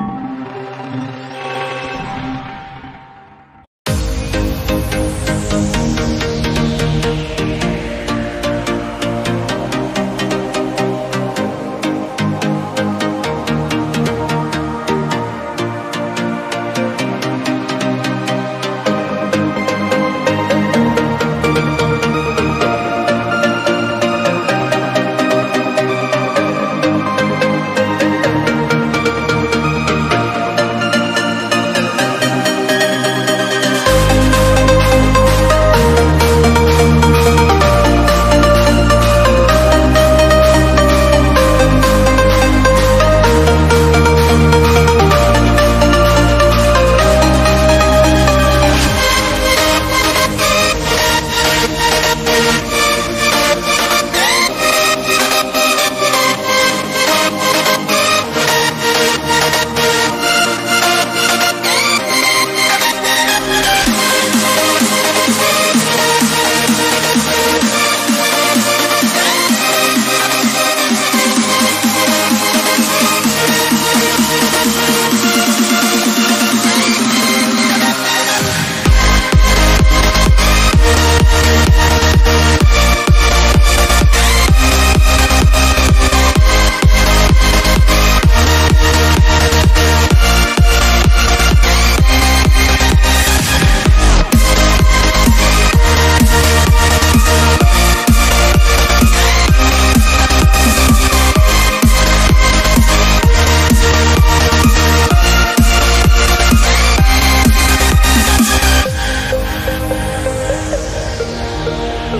Bye.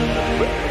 Woo!